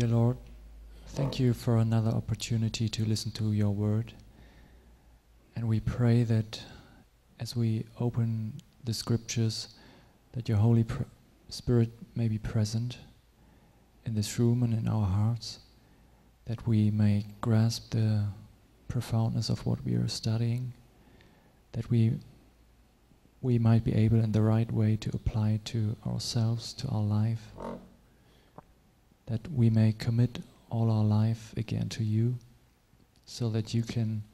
Dear Lord, thank you for another opportunity to listen to your word. And we pray that as we open the scriptures, that your Holy pr- Spirit may be present in this room and in our hearts, that we may grasp the profoundness of what we are studying, that we we might be able in the right way to apply it to ourselves, to our life, that we may commit all our life again to you, so that you can,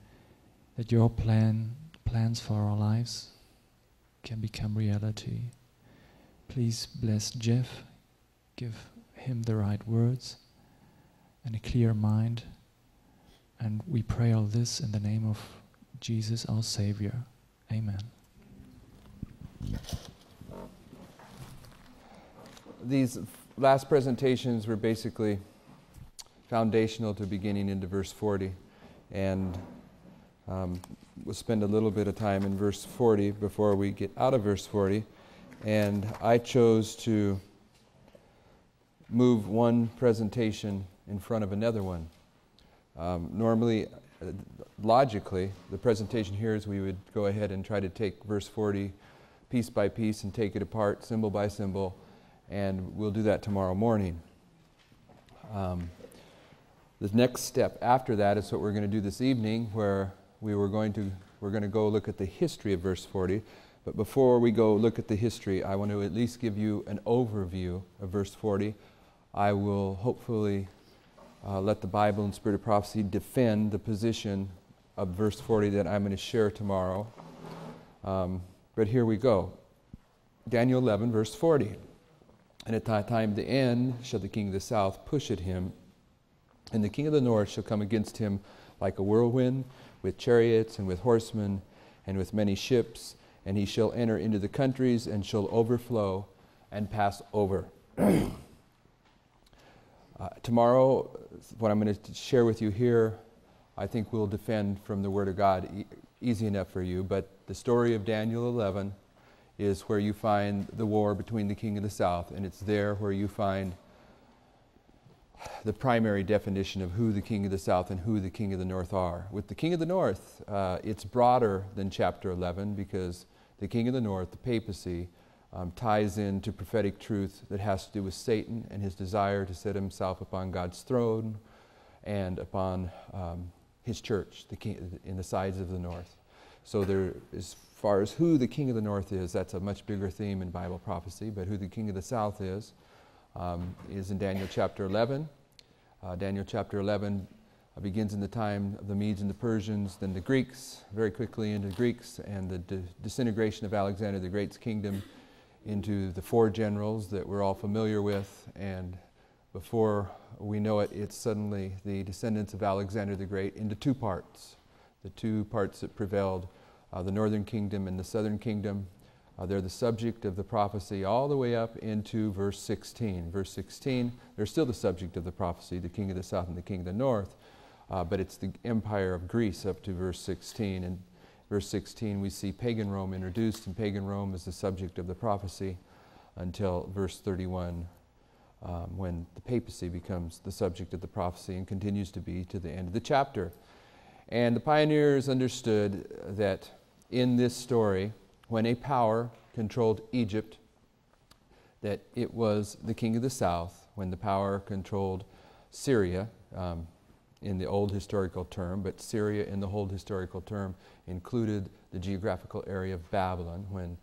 that your plan, plans for our lives can become reality. Please bless Jeff, give him the right words and a clear mind. And we pray all this in the name of Jesus, our Savior. Amen. These last presentations were basically foundational to beginning into verse 40. And um, we'll spend a little bit of time in verse 40 before we get out of verse 40. And I chose to move one presentation in front of another one. Um, normally, uh, logically, the presentation here is we would go ahead and try to take verse 40 piece by piece and take it apart, symbol by symbol, and we'll do that tomorrow morning. Um, the next step after that is what we're going to do this evening, where we were going to we're going to go look at the history of verse 40. But before we go look at the history, I want to at least give you an overview of verse 40. I will hopefully uh, let the Bible and Spirit of Prophecy defend the position of verse 40 that I'm going to share tomorrow. Um, but here we go. Daniel 11, verse 40. And at that time, the end shall the king of the south push at him, and the king of the north shall come against him like a whirlwind, with chariots and with horsemen, and with many ships, and he shall enter into the countries and shall overflow and pass over. uh, tomorrow, what I'm going to share with you here, I think we'll defend from the Word of God e- easy enough for you, but the story of Daniel 11 is where you find the war between the king of the south, and it's there where you find the primary definition of who the king of the south and who the king of the north are. With the king of the north, uh, it's broader than chapter 11 because the king of the north, the papacy, um, ties into prophetic truth that has to do with Satan and his desire to set himself upon God's throne and upon um, his church the king, in the sides of the north. So there, as far as who the king of the north is, that's a much bigger theme in Bible prophecy. But who the king of the south is, um, is in Daniel chapter 11. Uh, Daniel chapter 11 uh, begins in the time of the Medes and the Persians, then the Greeks, very quickly into the Greeks, and the disintegration of Alexander the Great's kingdom into the four generals that we're all familiar with. And before we know it, it's suddenly the descendants of Alexander the Great into two parts the two parts that prevailed uh, the northern kingdom and the southern kingdom. Uh, they're the subject of the prophecy all the way up into verse 16. Verse 16, they're still the subject of the prophecy, the king of the south and the king of the north, uh, but it's the empire of Greece up to verse 16. And verse 16, we see pagan Rome introduced, and pagan Rome is the subject of the prophecy until verse 31, um, when the papacy becomes the subject of the prophecy and continues to be to the end of the chapter. And the pioneers understood that in this story, when a power controlled Egypt, that it was the king of the south, when the power controlled Syria, um, in the old historical term, but Syria in the old historical term included the geographical area of Babylon. When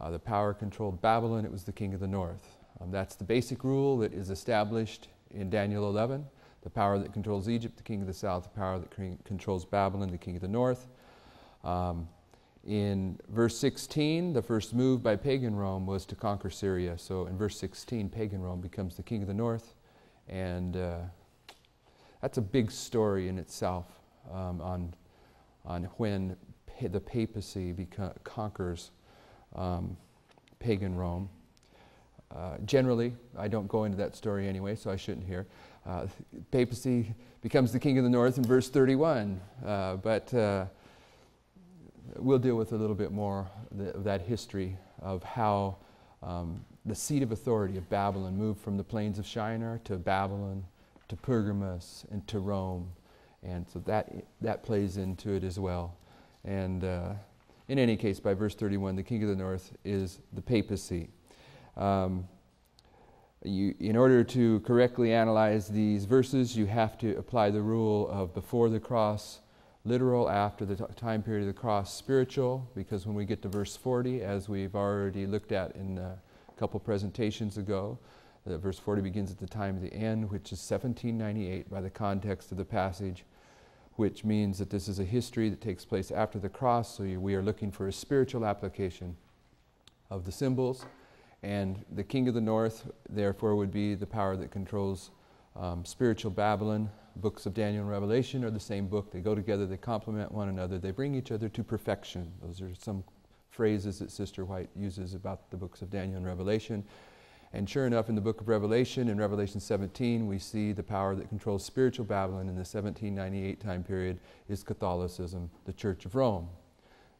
uh, the power controlled Babylon, it was the king of the north. Um, that's the basic rule that is established in Daniel 11 the power that controls Egypt, the king of the south, the power that controls Babylon, the king of the north. Um, in verse 16, the first move by pagan Rome was to conquer Syria. So in verse 16, pagan Rome becomes the king of the north. And uh, that's a big story in itself um, on, on when pa- the papacy conquers um, pagan Rome. Uh, generally, I don't go into that story anyway, so I shouldn't here. Uh, papacy becomes the king of the north in verse 31, uh, but uh, we'll deal with a little bit more of that history of how um, the seat of authority of Babylon moved from the plains of Shinar to Babylon to Pergamos and to Rome. And so that, that plays into it as well. And uh, in any case, by verse 31, the king of the north is the papacy. Um, you, in order to correctly analyze these verses, you have to apply the rule of before the cross, literal, after the time period of the cross, spiritual, because when we get to verse 40, as we've already looked at in a couple presentations ago, uh, verse 40 begins at the time of the end, which is 1798 by the context of the passage, which means that this is a history that takes place after the cross, so you, we are looking for a spiritual application of the symbols. And the king of the north, therefore, would be the power that controls um, spiritual Babylon. Books of Daniel and Revelation are the same book. They go together, they complement one another, they bring each other to perfection. Those are some phrases that Sister White uses about the books of Daniel and Revelation. And sure enough, in the book of Revelation, in Revelation 17, we see the power that controls spiritual Babylon in the 1798 time period is Catholicism, the Church of Rome.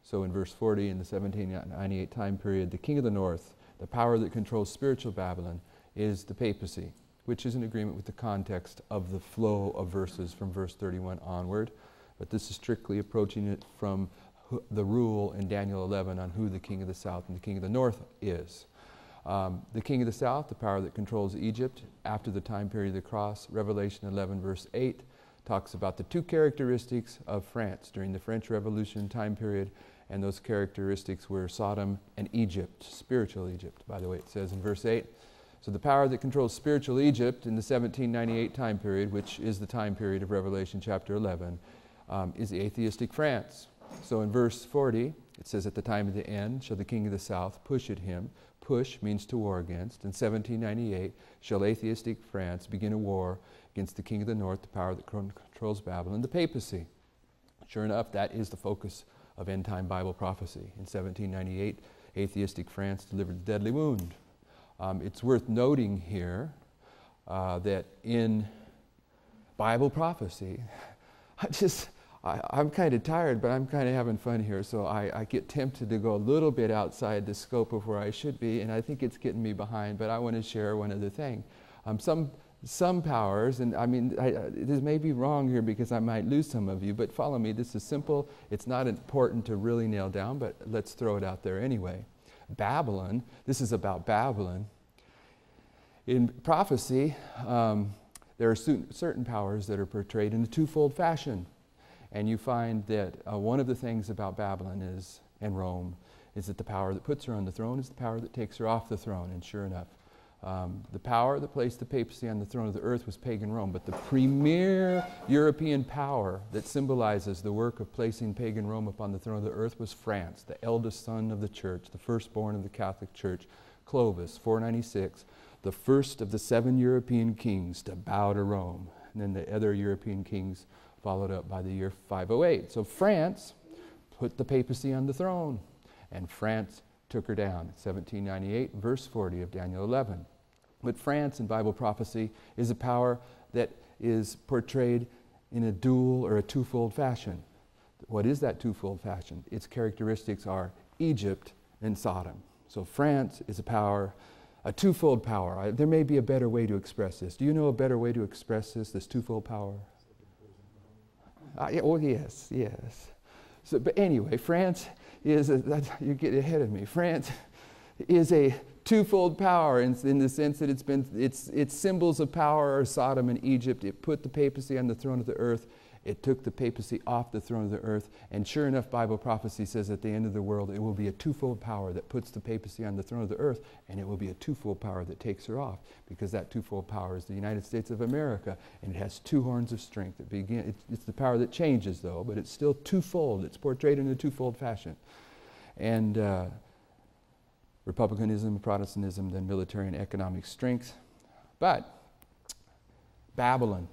So in verse 40, in the 1798 time period, the king of the north the power that controls spiritual Babylon is the papacy, which is in agreement with the context of the flow of verses from verse 31 onward. But this is strictly approaching it from the rule in Daniel 11 on who the king of the south and the king of the north is. Um, the king of the south, the power that controls Egypt after the time period of the cross, Revelation 11, verse 8, talks about the two characteristics of France during the French Revolution time period and those characteristics were Sodom and Egypt, spiritual Egypt, by the way, it says in verse 8. So the power that controls spiritual Egypt in the 1798 time period, which is the time period of Revelation chapter 11, um, is atheistic France. So in verse 40, it says, At the time of the end shall the king of the south push at him. Push means to war against. In 1798 shall atheistic France begin a war against the king of the north, the power that controls Babylon, the papacy. Sure enough, that is the focus of end time Bible prophecy. In 1798, atheistic France delivered the deadly wound. Um, it's worth noting here uh, that in Bible prophecy, I just, I, am kind of tired, but I'm kind of having fun here, so I, I, get tempted to go a little bit outside the scope of where I should be, and I think it's getting me behind, but I want to share one other thing. Um, some some powers, and I mean, I, this may be wrong here because I might lose some of you, but follow me. This is simple. It's not important to really nail down, but let's throw it out there anyway. Babylon, this is about Babylon. In prophecy, um, there are certain powers that are portrayed in a twofold fashion. And you find that uh, one of the things about Babylon is, and Rome, is that the power that puts her on the throne is the power that takes her off the throne. And sure enough, um, the power that placed the papacy on the throne of the earth was pagan Rome, but the premier European power that symbolizes the work of placing pagan Rome upon the throne of the earth was France, the eldest son of the church, the firstborn of the Catholic Church, Clovis, 496, the first of the seven European kings to bow to Rome. And then the other European kings followed up by the year 508. So France put the papacy on the throne, and France took her down. 1798, verse 40 of Daniel 11. But France in Bible prophecy is a power that is portrayed in a dual or a twofold fashion. What is that twofold fashion? Its characteristics are Egypt and Sodom. So France is a power, a twofold power. I, there may be a better way to express this. Do you know a better way to express this, this twofold power? Uh, yeah, oh, yes, yes. So, but anyway, France is, a, you get ahead of me. France is a twofold power in, in, the sense that it's been its, its symbols of power are Sodom and Egypt. It put the papacy on the throne of the earth. It took the papacy off the throne of the earth. And sure enough, Bible prophecy says at the end of the world, it will be a twofold power that puts the papacy on the throne of the earth, and it will be a twofold power that takes her off, because that twofold power is the United States of America, and it has two horns of strength. It begin, it's, it's the power that changes, though, but it's still twofold. It's portrayed in a twofold fashion. And uh, republicanism, Protestantism, then military and economic strength. But Babylon,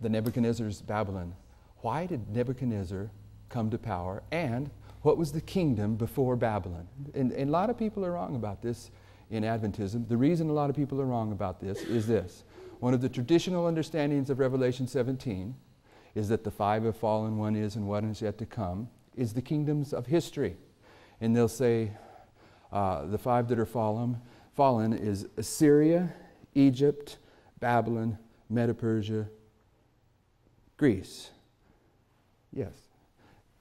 the Nebuchadnezzar's Babylon, why did Nebuchadnezzar come to power? And what was the kingdom before Babylon? And, and a lot of people are wrong about this in Adventism. The reason a lot of people are wrong about this is this. One of the traditional understandings of Revelation 17 is that the five have fallen, one is, and one is yet to come, is the kingdoms of history. And they'll say, uh, the five that are fallen, fallen is Assyria, Egypt, Babylon, Medo Persia, Greece. Yes.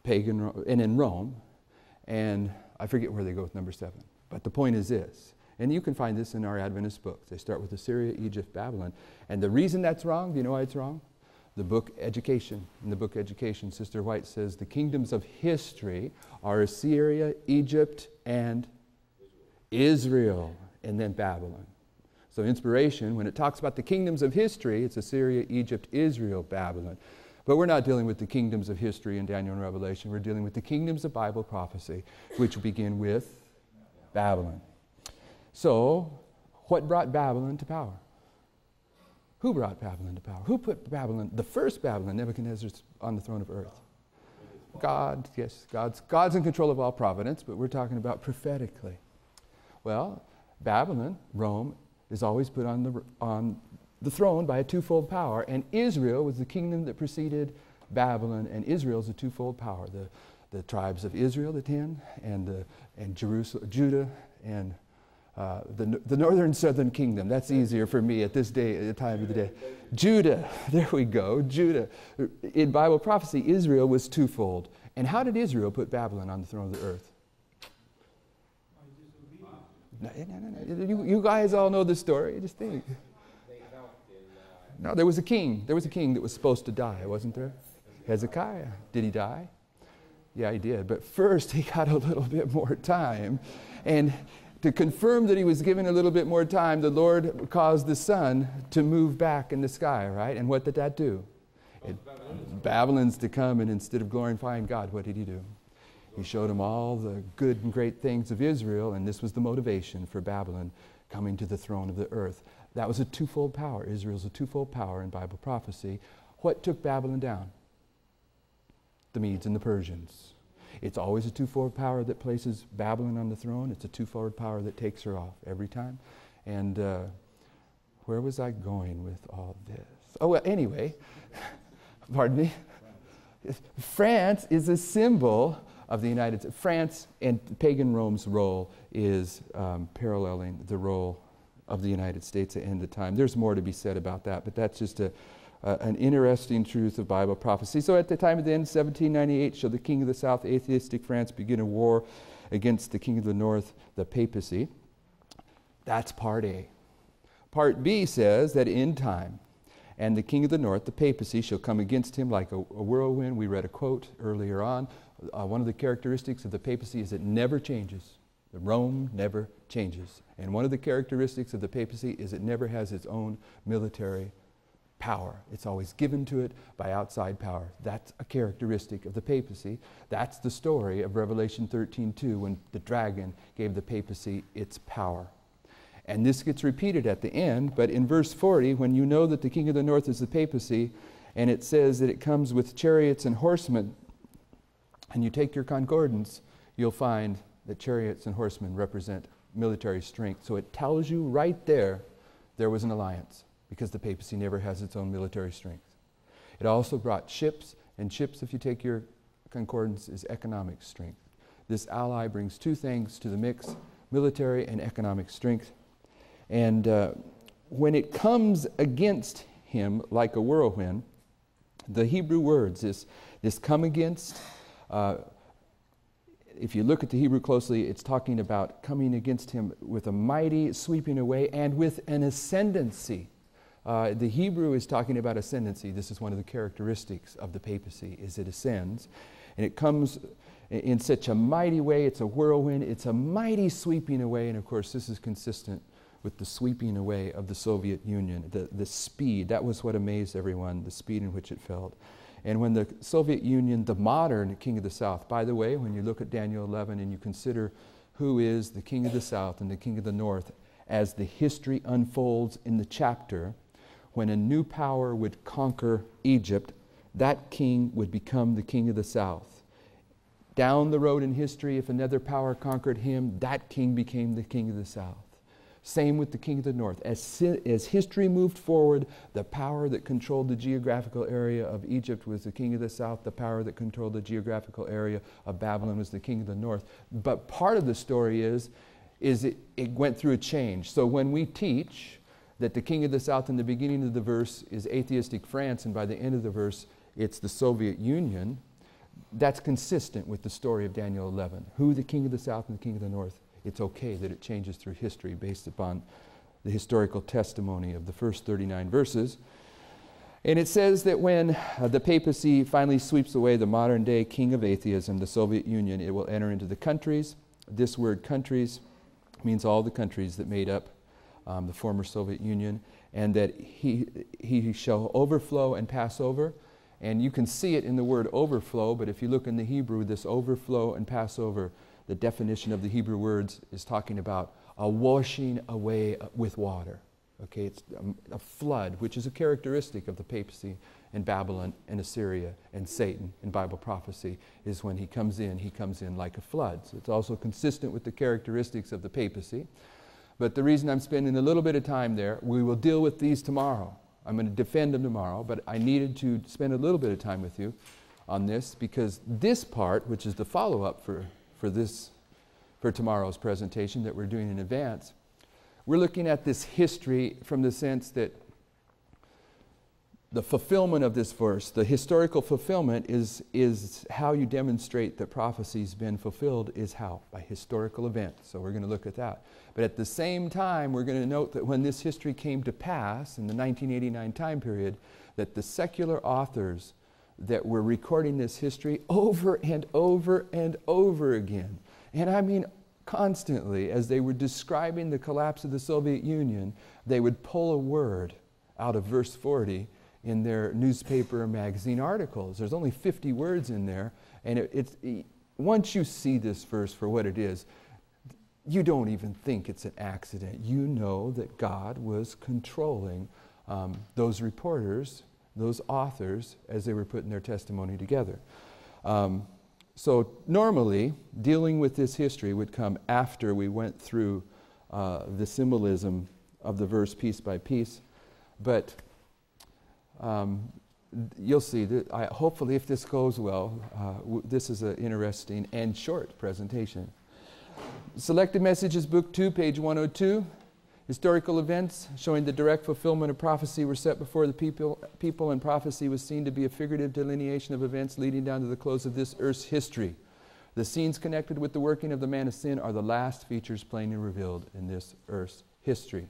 Pagan, and in Rome. And I forget where they go with number seven. But the point is this, and you can find this in our Adventist books. They start with Assyria, Egypt, Babylon. And the reason that's wrong, do you know why it's wrong? The book Education. In the book Education, Sister White says the kingdoms of history are Assyria, Egypt, and Israel, and then Babylon. So, inspiration, when it talks about the kingdoms of history, it's Assyria, Egypt, Israel, Babylon. But we're not dealing with the kingdoms of history in Daniel and Revelation. We're dealing with the kingdoms of Bible prophecy, which begin with Babylon. So, what brought Babylon to power? Who brought Babylon to power? Who put Babylon, the first Babylon, Nebuchadnezzar, on the throne of earth? God, yes, God's, God's in control of all providence, but we're talking about prophetically. Well, Babylon, Rome, is always put on the, on the throne by a twofold power, and Israel was the kingdom that preceded Babylon, and Israel is a twofold power. The, the tribes of Israel, the ten, and, the, and Jerusalem, Judah, and uh, the, the northern southern kingdom. That's easier for me at this day, at the time of the day. Judah, there we go, Judah. In Bible prophecy, Israel was twofold. And how did Israel put Babylon on the throne of the earth? No, no, no, you, you guys all know the story. Just think. No, there was a king. There was a king that was supposed to die, wasn't there? Hezekiah. Did he die? Yeah, he did. But first, he got a little bit more time. And to confirm that he was given a little bit more time, the Lord caused the sun to move back in the sky, right? And what did that do? It, Babylon's to come, and instead of glorifying God, what did he do? He showed him all the good and great things of Israel, and this was the motivation for Babylon coming to the throne of the earth. That was a twofold power. Israel's a twofold power in Bible prophecy. What took Babylon down? The Medes and the Persians. It's always a twofold power that places Babylon on the throne. It's a twofold power that takes her off every time. And uh, where was I going with all this? Oh, well, anyway, pardon me. France is a symbol of the United States. France and pagan Rome's role is um, paralleling the role of the United States at the end of time. There's more to be said about that, but that's just a, uh, an interesting truth of Bible prophecy. So at the time of the end, 1798, shall the king of the south, atheistic France, begin a war against the king of the north, the papacy. That's part A. Part B says that in time, and the king of the north, the papacy, shall come against him like a, a whirlwind. We read a quote earlier on uh, one of the characteristics of the papacy is it never changes. The Rome never changes. And one of the characteristics of the papacy is it never has its own military power. It's always given to it by outside power. That's a characteristic of the papacy. That's the story of Revelation 13:2 when the dragon gave the papacy its power. And this gets repeated at the end, but in verse 40 when you know that the king of the north is the papacy and it says that it comes with chariots and horsemen and you take your concordance, you'll find that chariots and horsemen represent military strength. So it tells you right there there was an alliance because the papacy never has its own military strength. It also brought ships, and ships, if you take your concordance, is economic strength. This ally brings two things to the mix military and economic strength. And uh, when it comes against him like a whirlwind, the Hebrew words, this, this come against, uh, if you look at the Hebrew closely, it's talking about coming against him with a mighty sweeping away and with an ascendancy. Uh, the Hebrew is talking about ascendancy. This is one of the characteristics of the papacy, is it ascends. And it comes in such a mighty way. It's a whirlwind. It's a mighty sweeping away. And of course, this is consistent with the sweeping away of the Soviet Union. The, the speed, that was what amazed everyone, the speed in which it felt. And when the Soviet Union, the modern king of the South, by the way, when you look at Daniel 11 and you consider who is the king of the South and the king of the North, as the history unfolds in the chapter, when a new power would conquer Egypt, that king would become the king of the South. Down the road in history, if another power conquered him, that king became the king of the South. Same with the king of the north. As, as history moved forward, the power that controlled the geographical area of Egypt was the king of the south. The power that controlled the geographical area of Babylon was the king of the north. But part of the story is, is it, it went through a change. So when we teach that the king of the south in the beginning of the verse is atheistic France, and by the end of the verse, it's the Soviet Union, that's consistent with the story of Daniel 11. Who the king of the south and the king of the north? It's okay that it changes through history based upon the historical testimony of the first 39 verses. And it says that when uh, the papacy finally sweeps away the modern day king of atheism, the Soviet Union, it will enter into the countries. This word countries means all the countries that made up um, the former Soviet Union, and that he, he shall overflow and pass over. And you can see it in the word overflow, but if you look in the Hebrew, this overflow and pass over, the definition of the Hebrew words is talking about a washing away with water. Okay, it's a, flood, which is a characteristic of the papacy and Babylon and Assyria and Satan in Bible prophecy, is when he comes in, he comes in like a flood. So it's also consistent with the characteristics of the papacy. But the reason I'm spending a little bit of time there, we will deal with these tomorrow. I'm going to defend them tomorrow, but I needed to spend a little bit of time with you on this because this part, which is the follow up for, for this for tomorrow's presentation that we're doing in advance, we're looking at this history from the sense that the fulfillment of this verse, the historical fulfillment, is, is how you demonstrate that prophecy's been fulfilled, is how? By historical events. So we're going to look at that. But at the same time, we're going to note that when this history came to pass in the 1989 time period, that the secular authors that were recording this history over and over and over again, and I mean constantly, as they were describing the collapse of the Soviet Union, they would pull a word out of verse 40 in their newspaper or magazine articles. There's only 50 words in there, and it, it's, once you see this verse for what it is, you don't even think it's an accident. You know that God was controlling um, those reporters, those authors, as they were putting their testimony together. Um, so, normally, dealing with this history would come after we went through uh, the symbolism of the verse piece by piece. But um, you'll see that I, hopefully, if this goes well, uh, this is an interesting and short presentation. Selected Messages, Book 2, page 102. Historical events showing the direct fulfillment of prophecy were set before the people, people, and prophecy was seen to be a figurative delineation of events leading down to the close of this earth's history. The scenes connected with the working of the man of sin are the last features plainly revealed in this earth's history.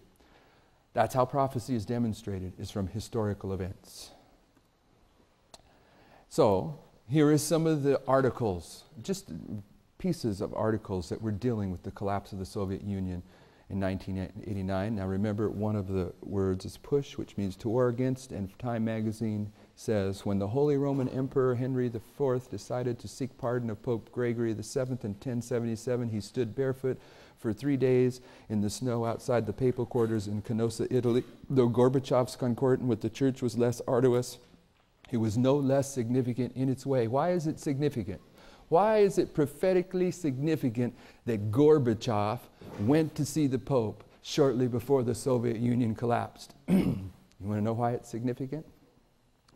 That's how prophecy is demonstrated, is from historical events. So, here is some of the articles, just pieces of articles that were dealing with the collapse of the Soviet Union in 1989. Now remember, one of the words is push, which means to war against, and Time magazine says, when the Holy Roman Emperor Henry IV decided to seek pardon of Pope Gregory VII in 1077, he stood barefoot for three days in the snow outside the papal quarters in Canossa, Italy. Though Gorbachev's concordat with the church was less arduous, it was no less significant in its way. Why is it significant? Why is it prophetically significant that Gorbachev went to see the Pope shortly before the Soviet Union collapsed? you want to know why it's significant?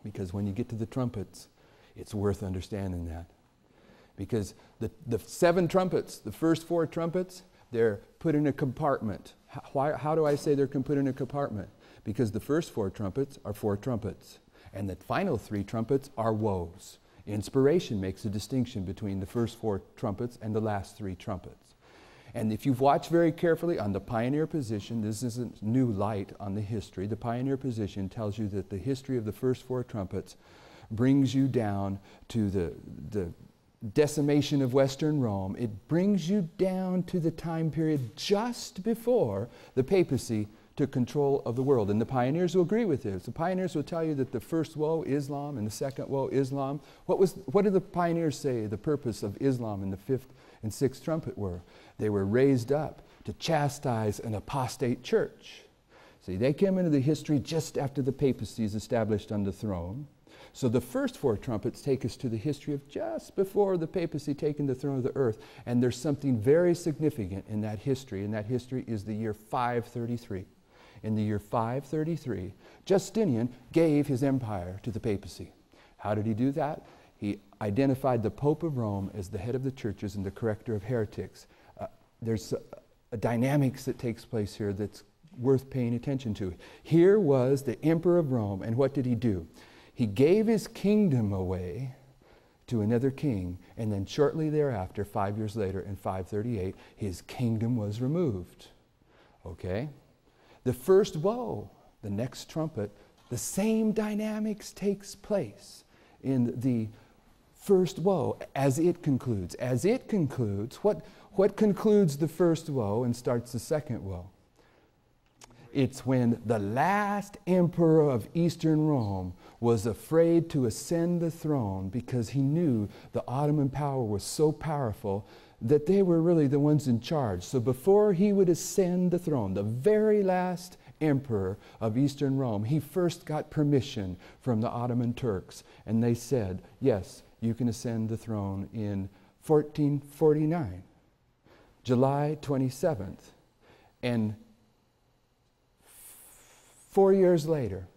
Because when you get to the trumpets, it's worth understanding that. Because the, the seven trumpets, the first four trumpets, they're put in a compartment. How, why, how do I say they're put in a compartment? Because the first four trumpets are four trumpets, and the final three trumpets are woes. Inspiration makes a distinction between the first four trumpets and the last three trumpets. And if you've watched very carefully on the pioneer position, this isn't new light on the history. The pioneer position tells you that the history of the first four trumpets brings you down to the, the decimation of Western Rome. It brings you down to the time period just before the papacy took control of the world. And the pioneers will agree with this. The pioneers will tell you that the first woe, Islam, and the second woe, Islam. What, was, what did the pioneers say the purpose of Islam in the fifth and sixth trumpet were? They were raised up to chastise an apostate church. See, they came into the history just after the papacy is established on the throne. So the first four trumpets take us to the history of just before the papacy taking the throne of the earth. And there's something very significant in that history, and that history is the year 533 in the year 533, Justinian gave his empire to the papacy. How did he do that? He identified the Pope of Rome as the head of the churches and the corrector of heretics. Uh, there's a, a, dynamics that takes place here that's worth paying attention to. Here was the emperor of Rome, and what did he do? He gave his kingdom away to another king, and then shortly thereafter, five years later in 538, his kingdom was removed. Okay? The first woe, the next trumpet, the same dynamics takes place in the first woe as it concludes. As it concludes, what, what concludes the first woe and starts the second woe? It's when the last emperor of Eastern Rome was afraid to ascend the throne because he knew the Ottoman power was so powerful that they were really the ones in charge. So before he would ascend the throne, the very last emperor of Eastern Rome, he first got permission from the Ottoman Turks. And they said, Yes, you can ascend the throne in 1449, July 27th. And four years later,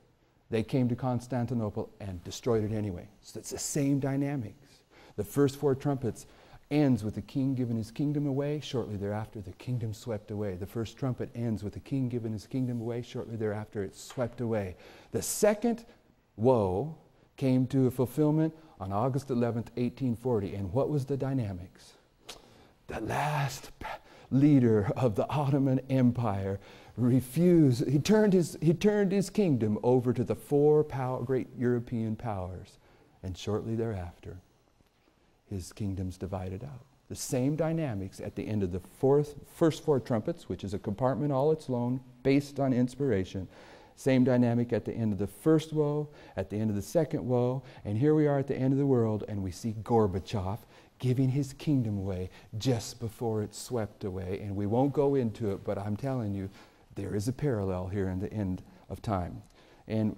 they came to Constantinople and destroyed it anyway. So it's the same dynamics. The first four trumpets ends with the king giving his kingdom away. Shortly thereafter, the kingdom swept away. The first trumpet ends with the king giving his kingdom away. Shortly thereafter, it's swept away. The second woe came to a fulfillment on August 11th, 1840. And what was the dynamics? The last leader of the Ottoman Empire refused, he turned his, he turned his kingdom over to the four great European powers. And shortly thereafter, his kingdom's divided out. The same dynamics at the end of the fourth, first four trumpets, which is a compartment all its own, based on inspiration. Same dynamic at the end of the first woe, at the end of the second woe, and here we are at the end of the world, and we see Gorbachev giving his kingdom away just before it's swept away. And we won't go into it, but I'm telling you, there is a parallel here in the end of time. And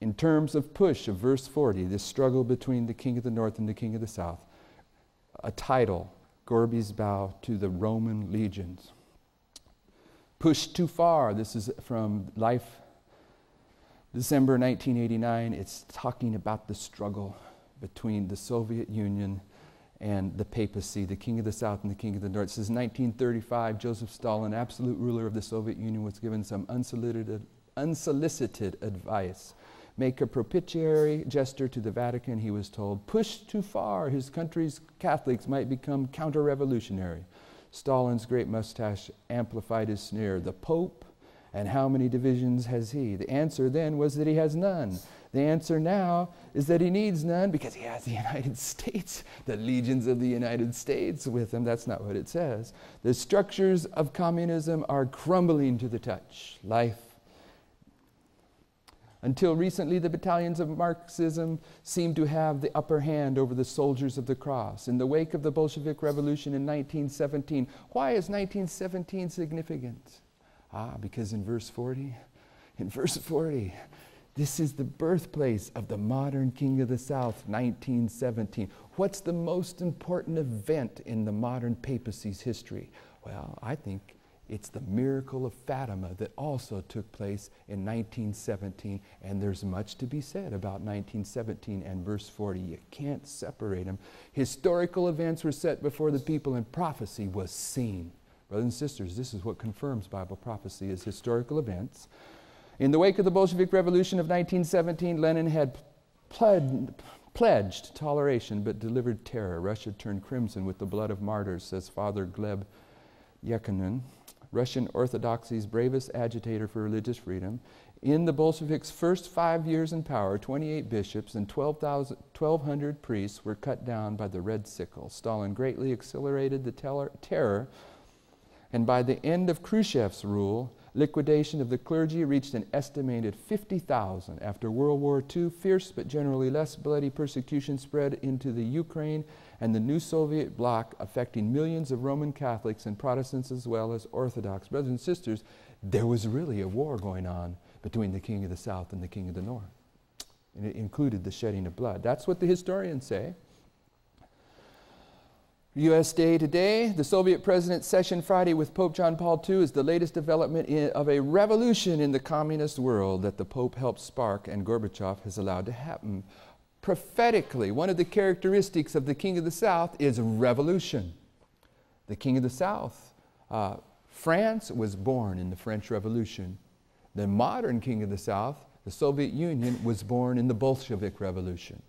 in terms of push of verse 40, this struggle between the king of the north and the king of the south, a title, Gorby's bow to the Roman legions. Pushed too far, this is from Life December 1989, it's talking about the struggle between the Soviet Union and the papacy, the king of the south and the king of the north. This is 1935. Joseph Stalin, absolute ruler of the Soviet Union, was given some unsolicited, unsolicited advice. Make a propitiatory gesture to the Vatican, he was told. Push too far, his country's Catholics might become counter revolutionary. Stalin's great mustache amplified his sneer. The Pope and how many divisions has he? The answer then was that he has none. The answer now is that he needs none because he has the United States, the legions of the United States with him. That's not what it says. The structures of communism are crumbling to the touch. Life. Until recently, the battalions of Marxism seemed to have the upper hand over the soldiers of the cross. In the wake of the Bolshevik Revolution in 1917, why is 1917 significant? Ah, because in verse 40, in verse 40, this is the birthplace of the modern king of the south, 1917. What's the most important event in the modern papacy's history? Well, I think it's the miracle of Fatima that also took place in 1917, and there's much to be said about 1917 and verse 40. You can't separate them. Historical events were set before the people, and prophecy was seen. Brothers and sisters, this is what confirms Bible prophecy as historical events. In the wake of the Bolshevik Revolution of 1917, Lenin had pled, pledged toleration but delivered terror. Russia turned crimson with the blood of martyrs, says Father Gleb Yakunin, Russian Orthodoxy's bravest agitator for religious freedom. In the Bolsheviks' first five years in power, 28 bishops and 1,200 priests were cut down by the red sickle. Stalin greatly accelerated the terror and by the end of Khrushchev's rule, liquidation of the clergy reached an estimated 50,000. After World War II, fierce but generally less bloody persecution spread into the Ukraine and the new Soviet bloc, affecting millions of Roman Catholics and Protestants as well as Orthodox. Brothers and sisters, there was really a war going on between the king of the south and the king of the north. And it included the shedding of blood. That's what the historians say. USA Today, the Soviet President's session Friday with Pope John Paul II is the latest development in, of a revolution in the communist world that the Pope helped spark and Gorbachev has allowed to happen. Prophetically, one of the characteristics of the King of the South is revolution. The King of the South, uh, France was born in the French Revolution. The modern king of the South, the Soviet Union, was born in the Bolshevik Revolution.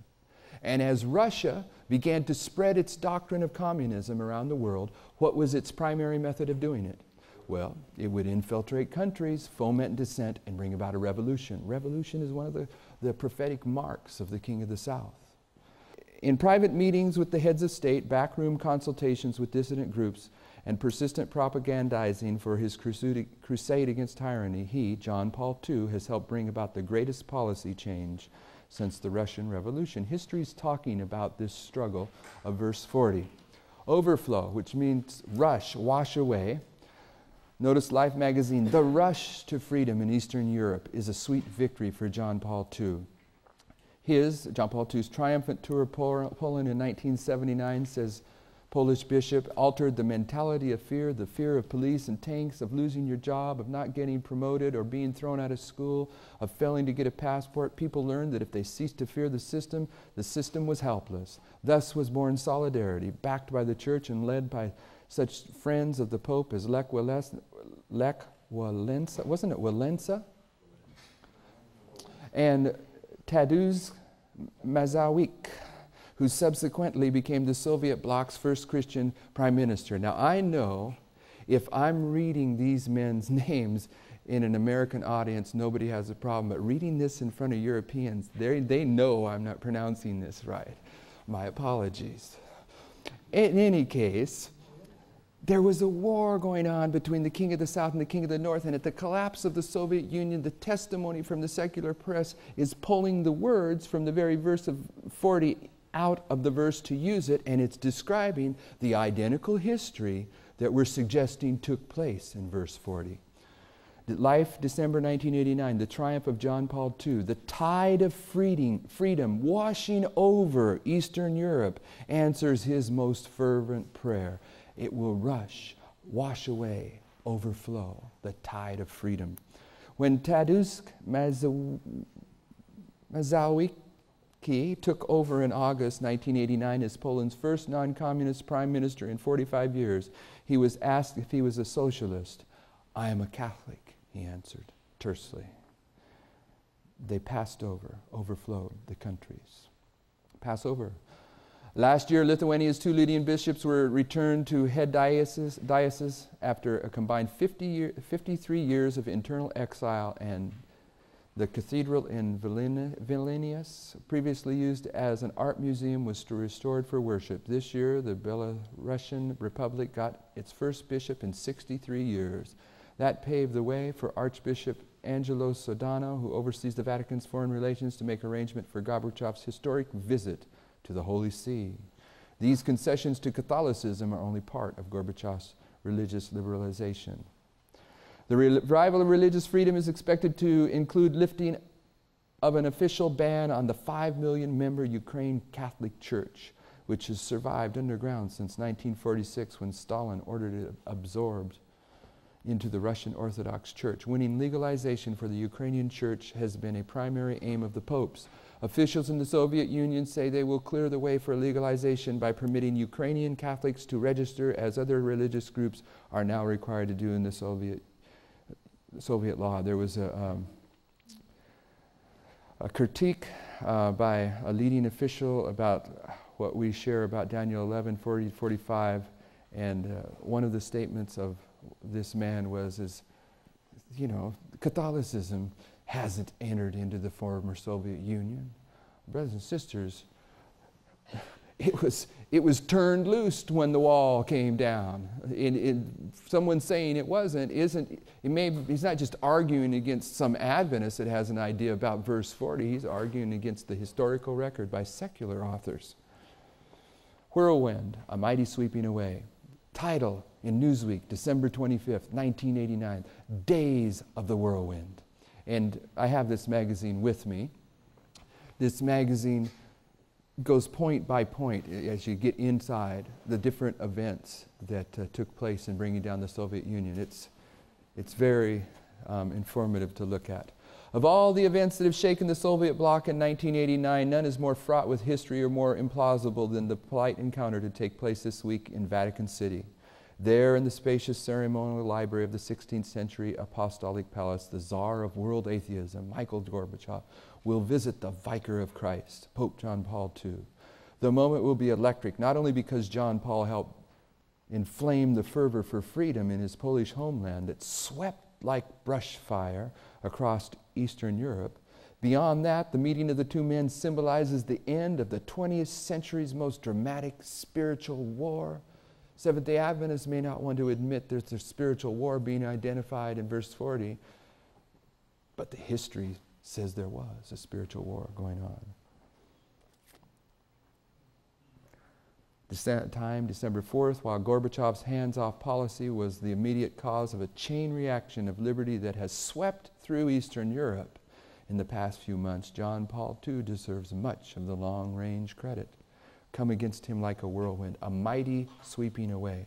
And as Russia began to spread its doctrine of communism around the world, what was its primary method of doing it? Well, it would infiltrate countries, foment dissent, and bring about a revolution. Revolution is one of the, the prophetic marks of the King of the South. In private meetings with the heads of state, backroom consultations with dissident groups, and persistent propagandizing for his crusade against tyranny, he, John Paul II, has helped bring about the greatest policy change since the Russian Revolution. History is talking about this struggle of verse 40. Overflow, which means rush, wash away. Notice Life magazine, the rush to freedom in Eastern Europe is a sweet victory for John Paul II. His, John Paul II's triumphant tour of Poland in 1979 says, Polish bishop altered the mentality of fear, the fear of police and tanks, of losing your job, of not getting promoted or being thrown out of school, of failing to get a passport. People learned that if they ceased to fear the system, the system was helpless. Thus was born solidarity, backed by the church and led by such friends of the Pope as Lech, Walesa, Lech Walensa, wasn't it Walensa? And Tadeusz Mazowiecki who subsequently became the Soviet bloc's first Christian prime minister. Now, I know if I'm reading these men's names in an American audience, nobody has a problem. But reading this in front of Europeans, they know I'm not pronouncing this right. My apologies. In any case, there was a war going on between the king of the south and the king of the north, and at the collapse of the Soviet Union, the testimony from the secular press is pulling the words from the very verse of 40 out of the verse to use it, and it's describing the identical history that we're suggesting took place in verse 40. Life, December 1989, the triumph of John Paul II, the tide of freedom, freedom washing over Eastern Europe answers his most fervent prayer. It will rush, wash away, overflow, the tide of freedom. When Tadeusz Mazowiecki took over in August 1989 as Poland's first non communist prime minister in 45 years. He was asked if he was a socialist. I am a Catholic, he answered tersely. They passed over, overflowed the countries. Pass over. Last year, Lithuania's two leading bishops were returned to head diocese, diocese after a combined 50 year, 53 years of internal exile and the cathedral in Vilnius, previously used as an art museum, was restored for worship. This year, the Belarusian Republic got its first bishop in 63 years. That paved the way for Archbishop Angelo Sodano, who oversees the Vatican's foreign relations, to make arrangement for Gorbachev's historic visit to the Holy See. These concessions to Catholicism are only part of Gorbachev's religious liberalization. The revival of religious freedom is expected to include lifting of an official ban on the 5 million member Ukraine Catholic Church, which has survived underground since 1946 when Stalin ordered it absorbed into the Russian Orthodox Church. Winning legalization for the Ukrainian Church has been a primary aim of the popes. Officials in the Soviet Union say they will clear the way for legalization by permitting Ukrainian Catholics to register as other religious groups are now required to do in the Soviet Soviet law. There was a, um, a critique uh, by a leading official about what we share about Daniel 11, 40, 45. And uh, one of the statements of this man was, is, you know, Catholicism hasn't entered into the former Soviet Union. Brothers and sisters, it was, it was turned loose when the wall came down. It, it, someone saying it wasn't isn't, it may, he's not just arguing against some Adventist that has an idea about verse 40, he's arguing against the historical record by secular authors. Whirlwind, a mighty sweeping away. Title in Newsweek, December 25th, 1989, Days of the Whirlwind. And I have this magazine with me. This magazine goes point by point as you get inside the different events that uh, took place in bringing down the Soviet Union. It's, it's very um, informative to look at. Of all the events that have shaken the Soviet bloc in 1989, none is more fraught with history or more implausible than the polite encounter to take place this week in Vatican City. There, in the spacious ceremonial library of the 16th century Apostolic Palace, the czar of world atheism, Michael Gorbachev, will visit the vicar of Christ, Pope John Paul II. The moment will be electric, not only because John Paul helped inflame the fervor for freedom in his Polish homeland that swept like brush fire across Eastern Europe. Beyond that, the meeting of the two men symbolizes the end of the 20th century's most dramatic spiritual war. Seventh day Adventists may not want to admit there's a spiritual war being identified in verse 40, but the history says there was a spiritual war going on. time, December 4th, while Gorbachev's hands off policy was the immediate cause of a chain reaction of liberty that has swept through Eastern Europe in the past few months, John Paul II deserves much of the long range credit. Come against him like a whirlwind, a mighty sweeping away.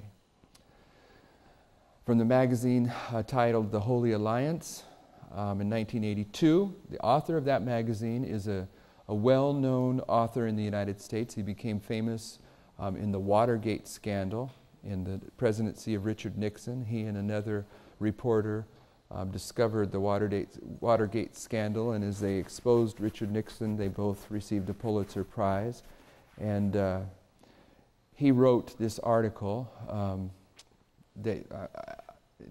From the magazine uh, titled The Holy Alliance um, in 1982, the author of that magazine is a, a well known author in the United States. He became famous um, in the Watergate scandal in the presidency of Richard Nixon. He and another reporter um, discovered the Watergate, Watergate scandal, and as they exposed Richard Nixon, they both received a Pulitzer Prize. And uh, he wrote this article um, that, uh,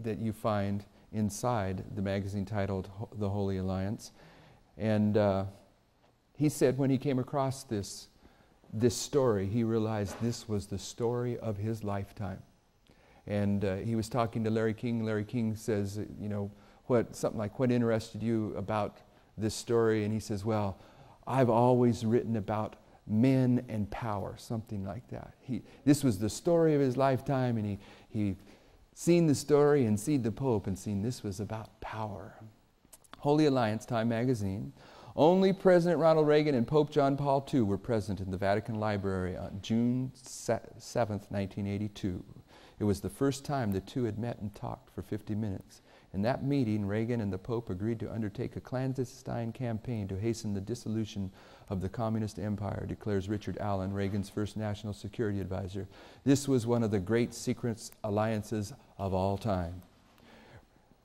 that you find inside the magazine titled The Holy Alliance. And uh, he said when he came across this this story, he realized this was the story of his lifetime. And uh, he was talking to Larry King. Larry King says, you know, what, something like, what interested you about this story? And he says, well, I've always written about men and power, something like that. He, this was the story of his lifetime, and he, he seen the story and seen the Pope and seen this was about power. Holy Alliance, Time Magazine, only President Ronald Reagan and Pope John Paul II were present in the Vatican Library on June 7, 1982. It was the first time the two had met and talked for 50 minutes. In that meeting, Reagan and the Pope agreed to undertake a clandestine campaign to hasten the dissolution of the Communist Empire, declares Richard Allen, Reagan's first national security advisor. This was one of the great secret alliances of all time.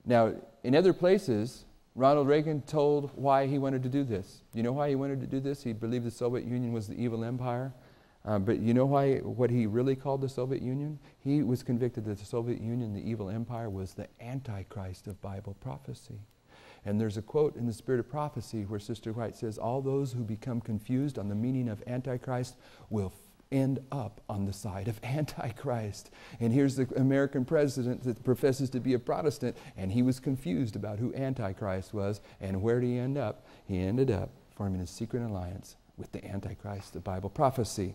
Now, in other places, Ronald Reagan told why he wanted to do this. You know why he wanted to do this? He believed the Soviet Union was the evil empire. Uh, but you know why, what he really called the Soviet Union? He was convicted that the Soviet Union, the evil empire, was the Antichrist of Bible prophecy. And there's a quote in the Spirit of Prophecy where Sister White says, All those who become confused on the meaning of Antichrist will end up on the side of Antichrist. And here's the American president that professes to be a Protestant, and he was confused about who Antichrist was. And where did he end up? He ended up forming a secret alliance with the Antichrist, the Bible prophecy.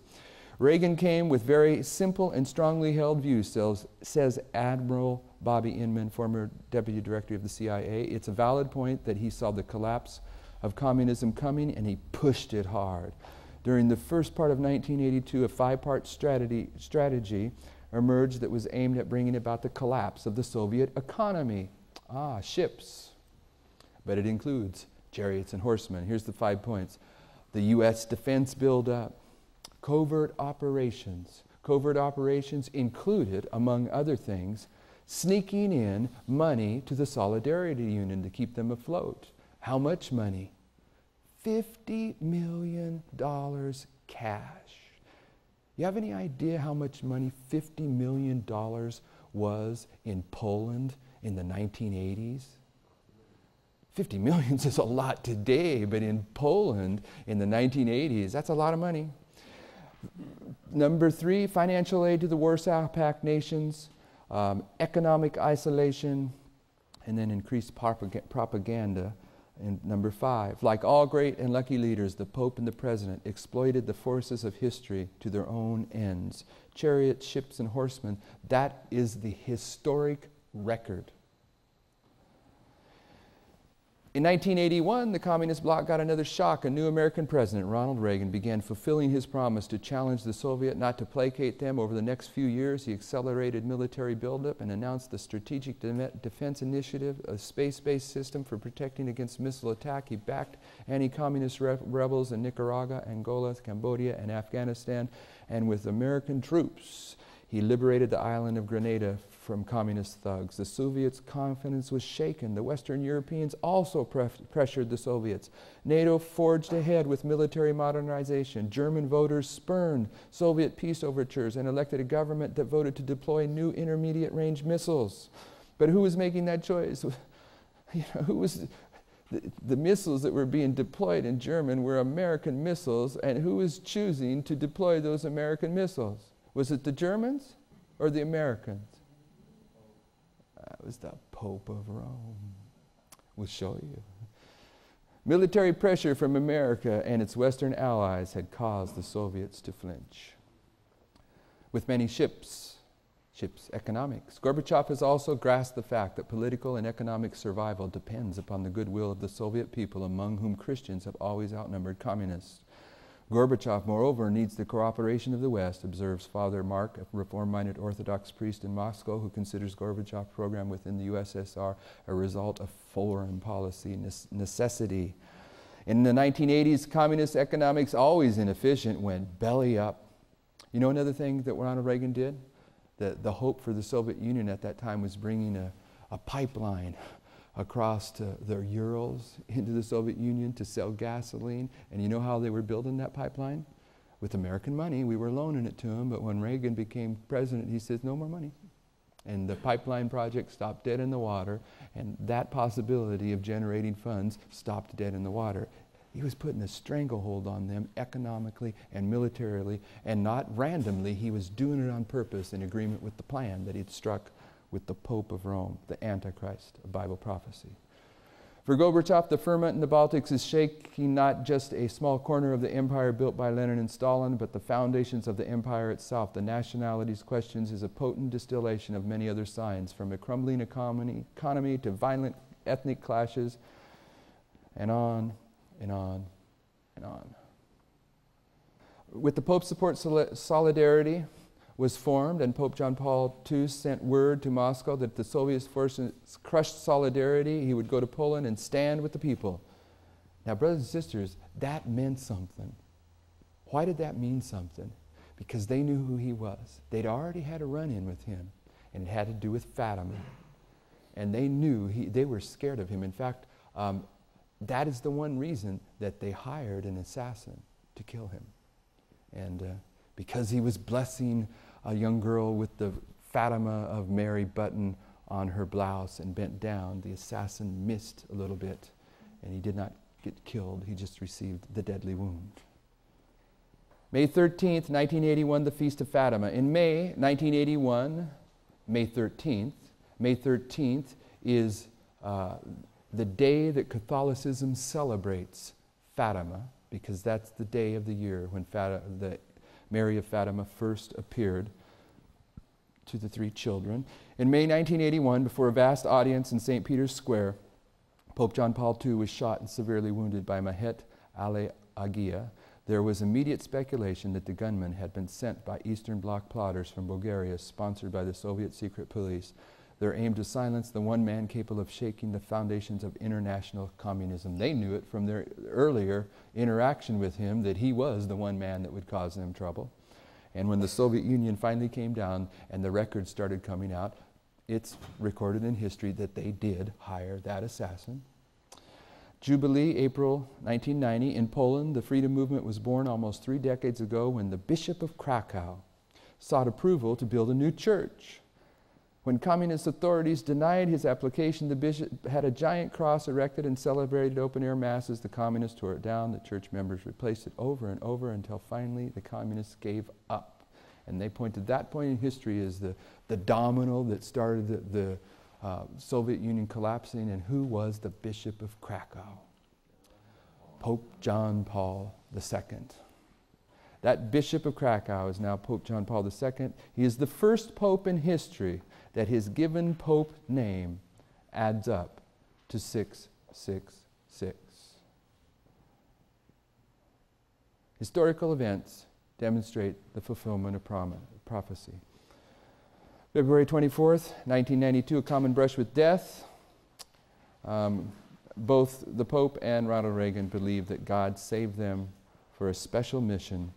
Reagan came with very simple and strongly held views, says, Admiral Bobby Inman, former deputy director of the CIA. It's a valid point that he saw the collapse of communism coming and he pushed it hard. During the first part of 1982, a five part strategy, strategy emerged that was aimed at bringing about the collapse of the Soviet economy. Ah, ships. But it includes chariots and horsemen. Here's the five points the U.S. defense buildup, covert operations. Covert operations included, among other things, sneaking in money to the Solidarity Union to keep them afloat. How much money? $50 million cash. You have any idea how much money $50 million was in Poland in the 1980s? 50 millions is a lot today, but in Poland in the 1980s, that's a lot of money. Number three, financial aid to the Warsaw Pact nations, um, economic isolation, and then increased propaganda and number five, like all great and lucky leaders, the Pope and the President exploited the forces of history to their own ends. Chariots, ships, and horsemen, that is the historic record in 1981, the Communist bloc got another shock. A new American president, Ronald Reagan, began fulfilling his promise to challenge the Soviet, not to placate them. Over the next few years, he accelerated military buildup and announced the Strategic De Defense Initiative, a space based system for protecting against missile attack. He backed anti communist re rebels in Nicaragua, Angola, Cambodia, and Afghanistan. And with American troops, He liberated the island of Grenada from communist thugs. The Soviets' confidence was shaken. The Western Europeans also pre- pressured the Soviets. NATO forged ahead with military modernization. German voters spurned Soviet peace overtures and elected a government that voted to deploy new intermediate range missiles. But who was making that choice? You know, who was the, the, missiles that were being deployed in German were American missiles, and who was choosing to deploy those American missiles? Was it the Germans or the Americans? That was the Pope of Rome. We'll show you. Military pressure from America and its Western allies had caused the Soviets to flinch. With many ships, ships economics, Gorbachev has also grasped the fact that political and economic survival depends upon the goodwill of the Soviet people, among whom Christians have always outnumbered communists. Gorbachev, moreover, needs the cooperation of the West, observes Father Mark, a reform minded Orthodox priest in Moscow who considers Gorbachev's program within the USSR a result of foreign policy necessity. In the 1980s, communist economics, always inefficient, went belly up. You know another thing that Ronald Reagan did? The, the hope for the Soviet Union at that time was bringing a, a pipeline across to the Urals into the Soviet Union to sell gasoline. And you know how they were building that pipeline? With American money. We were loaning it to them, but when Reagan became president, he says, no more money. And the pipeline project stopped dead in the water, and that possibility of generating funds stopped dead in the water. He was putting a stranglehold on them economically and militarily, and not randomly. He was doing it on purpose in agreement with the plan that he'd struck with the Pope of Rome, the Antichrist of Bible prophecy. For Gorbachev, the ferment in the Baltics is shaking not just a small corner of the empire built by Lenin and Stalin, but the foundations of the empire itself. The nationalities questions is a potent distillation of many other signs, from a crumbling economy, economy to violent ethnic clashes, and on and on and on. With the Pope's support, solidarity was formed, and Pope John Paul II sent word to Moscow that if the Soviet forces crushed solidarity. He would go to Poland and stand with the people. Now, brothers and sisters, that meant something. Why did that mean something? Because they knew who he was. They'd already had a run in with him, and it had to do with Fatima. And they knew he, they were scared of him. In fact, um, that is the one reason that they hired an assassin to kill him. And uh, because he was blessing a young girl with the Fatima of Mary button on her blouse and bent down. The assassin missed a little bit and he did not get killed. He just received the deadly wound. May 13th, 1981, the Feast of Fatima. In May 1981, May 13th, May 13th is uh, the day that Catholicism celebrates Fatima because that's the day of the year when Fatima, the Mary of Fatima first appeared to the three children. In May 1981, before a vast audience in St. Peter's Square, Pope John Paul II was shot and severely wounded by Mehmet Ali Agca. There was immediate speculation that the gunman had been sent by Eastern Bloc plotters from Bulgaria, sponsored by the Soviet secret police. Their aim to silence the one man capable of shaking the foundations of international communism. They knew it from their earlier interaction with him that he was the one man that would cause them trouble. And when the Soviet Union finally came down and the records started coming out, it's recorded in history that they did hire that assassin. Jubilee, April 1990. In Poland, the freedom movement was born almost three decades ago when the Bishop of Krakow sought approval to build a new church. When communist authorities denied his application, the bishop had a giant cross erected and celebrated open air masses. The communists tore it down. The church members replaced it over and over until finally the communists gave up. And they pointed that point in history as the, the domino that started the, the uh, Soviet Union collapsing. And who was the Bishop of Krakow? Pope John Paul II. That Bishop of Krakow is now Pope John Paul II. He is the first pope in history that his given pope name adds up to 666. Historical events demonstrate the fulfillment of prom- prophecy. February 24th, 1992, a common brush with death. Um, both the Pope and Ronald Reagan believed that God saved them for a special mission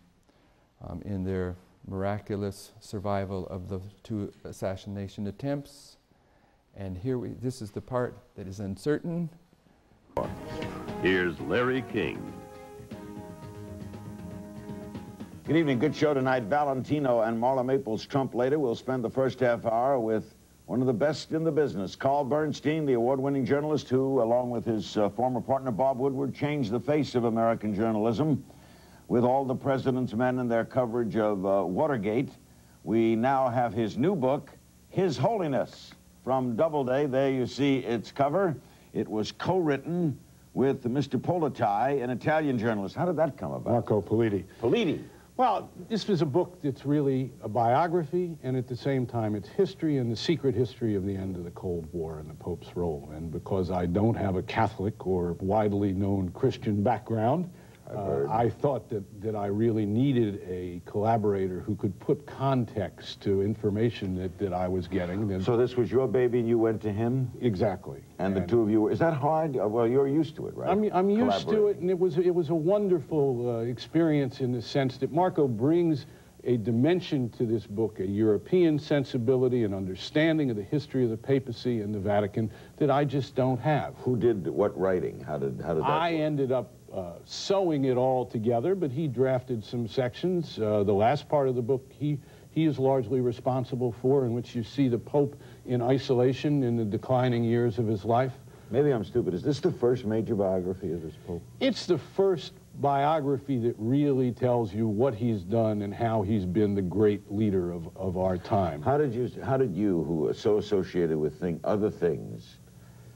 um, in their miraculous survival of the two assassination attempts. And here we, this is the part that is uncertain. Here's Larry King. Good evening. Good show tonight. Valentino and Marla Maples Trump later. We'll spend the first half hour with one of the best in the business, Carl Bernstein, the award-winning journalist who, along with his uh, former partner Bob Woodward, changed the face of American journalism with all the president's men and their coverage of uh, Watergate. We now have his new book, His Holiness, from Doubleday. There you see its cover. It was co-written with Mr. Politai, an Italian journalist. How did that come about? Marco Politi. Politi. Well, this is a book that's really a biography, and at the same time, it's history and the secret history of the end of the Cold War and the Pope's role. And because I don't have a Catholic or widely known Christian background, uh, I thought that, that I really needed a collaborator who could put context to information that, that I was getting. And So this was your baby and you went to him? exactly. And the two of you, were- is that hard? Uh, Well, you're used to it, right? I'm, I'm used to it, and it was, it was a wonderful uh, experience in the sense that Marco brings a dimension to this book, a European sensibility and understanding of the history of the papacy and the Vatican that I just don't have. Who did what writing? How did, how did that I work? ended up uh, sewing it all together, but he drafted some sections. Uh, the last part of the book he, he is largely responsible for, in which you see the Pope in isolation in the declining years of his life. Maybe I'm stupid. Is this the first major biography of this Pope? It's the first biography that really tells you what he's done and how he's been the great leader of, of our time. How did you, how did you, who are so associated with thing, other things,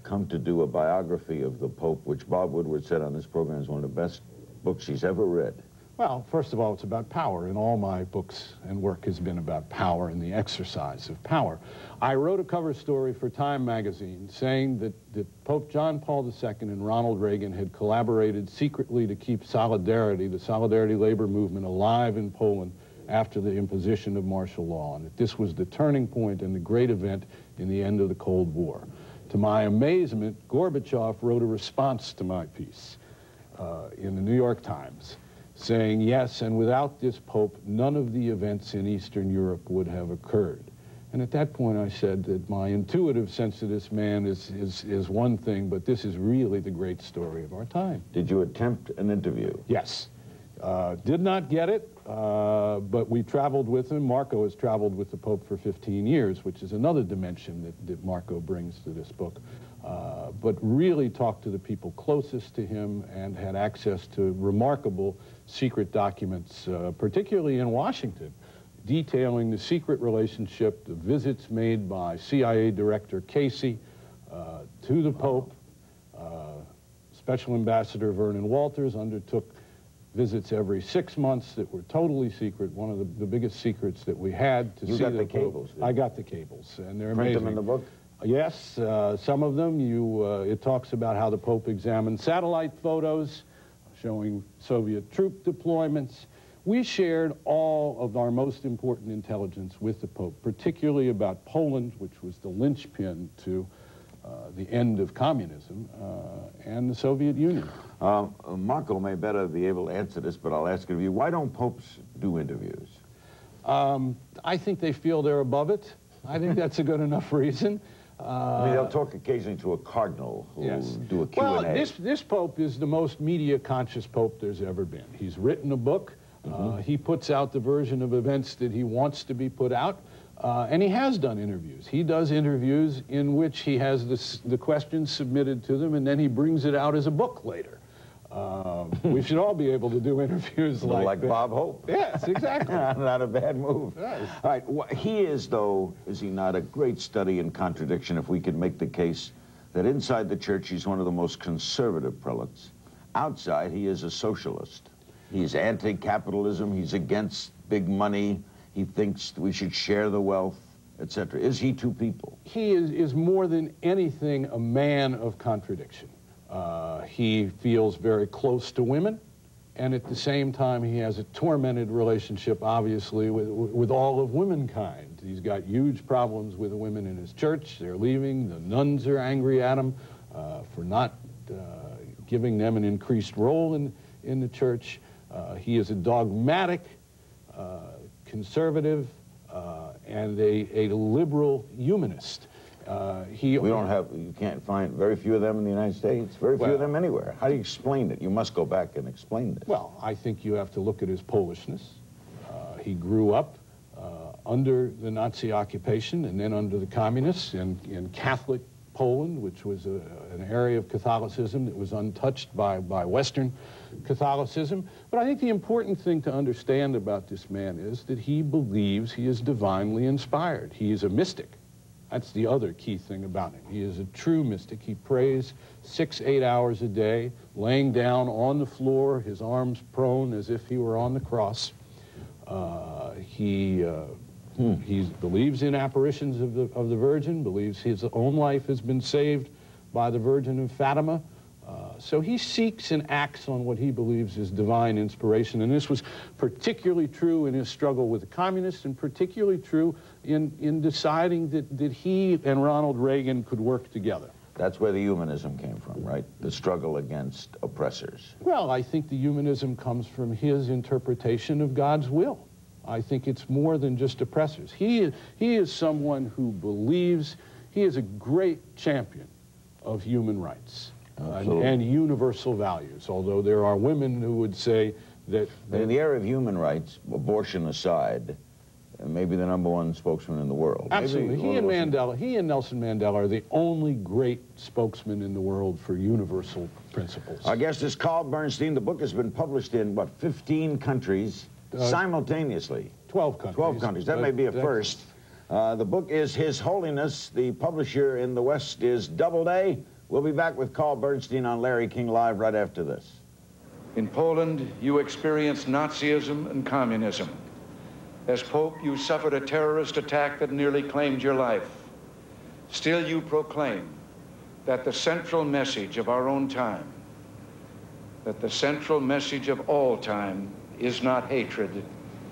come to do a biography of the Pope, which Bob Woodward said on this program is one of the best books he's ever read? Well, first of all, it's about power, and all my books and work has been about power and the exercise of power. I wrote a cover story for Time magazine saying that, that Pope John Paul II and Ronald Reagan had collaborated secretly to keep Solidarity, the Solidarity labor movement, alive in Poland after the imposition of martial law, and that this was the turning point and the great event in the end of the Cold War. To my amazement, Gorbachev wrote a response to my piece uh, in the New York Times saying, yes, and without this Pope, none of the events in Eastern Europe would have occurred. And at that point, I said that my intuitive sense of this man is, is, is one thing, but this is really the great story of our time. Did you attempt an interview? Yes. Uh, did not get it, uh, but we traveled with him. Marco has traveled with the Pope for 15 years, which is another dimension that, that Marco brings to this book. Uh, but really talked to the people closest to him and had access to remarkable secret documents, uh, particularly in Washington, detailing the secret relationship, the visits made by CIA Director Casey uh, to the Pope. Uh, Special Ambassador Vernon Walters undertook visits every six months that were totally secret, one of the, the biggest secrets that we had to You see got the Pope. cables, I got the cables, and they're Print amazing. them in the book? Yes, uh, some of them. You, uh, it talks about how the Pope examined satellite photos showing Soviet troop deployments. We shared all of our most important intelligence with the Pope, particularly about Poland, which was the linchpin to the end of communism, uh, and the Soviet Union. Uh, Marco may better be able to answer this, but I'll ask it of you. Why don't popes do interviews? Um, I think they feel they're above it. I think that's a good enough reason. I mean, they'll talk occasionally to a cardinal who Yes. do a Q&A. Well, this, this pope is the most media-conscious pope there's ever been. He's written a book. Mm-hmm. Uh, he puts out the version of events that he wants to be put out. Uh, and he has done interviews. He does interviews in which he has this, the questions submitted to them, and then he brings it out as a book later. Uh, we should all be able to do interviews like, like. Bob Hope. Yes, exactly. not a bad move. Yes. All right, wha- he is, though, is he not, a great study in contradiction if we could make the case that inside the church he's one of the most conservative prelates. Outside, he is a socialist. He's anti-capitalism, he's against big money, he thinks we should share the wealth, etc. Is he two people? he is, is more than anything a man of contradiction. Uh, he feels very close to women, and at the same time, he has a tormented relationship, obviously, with, with all of womankind. He's got huge problems with the women in his church. They're leaving. The nuns are angry at him uh, for not uh, giving them an increased role in, in the church. Uh, he is a dogmatic, uh, conservative, uh, and a, a liberal humanist. Uh, he, We don't have, you can't find very few of them in the United States, very few of them anywhere. How do you explain it? You must go back and explain this. Well, I think you have to look at his Polishness. Uh, he grew up uh, under the Nazi occupation and then under the communists in, in Catholic Poland, which was a, an area of Catholicism that was untouched by, by Western Catholicism. But I think the important thing to understand about this man is that he believes he is divinely inspired. He is a mystic. That's the other key thing about him. He is a true mystic. He prays six, eight hours a day, laying down on the floor, his arms prone as if he were on the cross. Uh, he, uh, he believes in apparitions of the, of the Virgin, believes his own life has been saved by the Virgin of Fatima. Uh, so he seeks and acts on what he believes is divine inspiration. And this was particularly true in his struggle with the communists and particularly true in, in deciding that, that he and Ronald Reagan could work together. That's where the humanism came from, right? The struggle against oppressors. Well, I think the humanism comes from his interpretation of God's will. I think it's more than just oppressors. He, he is someone who believes he is a great champion of human rights uh, and, and universal values, although there are women who would say that, But in the area of human rights, abortion aside, uh, maybe the number one spokesman in the world. Maybe absolutely, he and Mandela, he and Nelson Mandela are the only great spokesmen in the world for universal principles. Our guest is Carl Bernstein. The book has been published in, what, 15 countries Uh, simultaneously? 12 countries. 12 countries. That but may be a first. Uh, the book is His Holiness. The publisher in the West is Doubleday. We'll be back with Carl Bernstein on Larry King Live right after this. In Poland, you experienced Nazism and communism. As Pope, you suffered a terrorist attack that nearly claimed your life. Still, you proclaim that the central message of our own time, that the central message of all time is not hatred,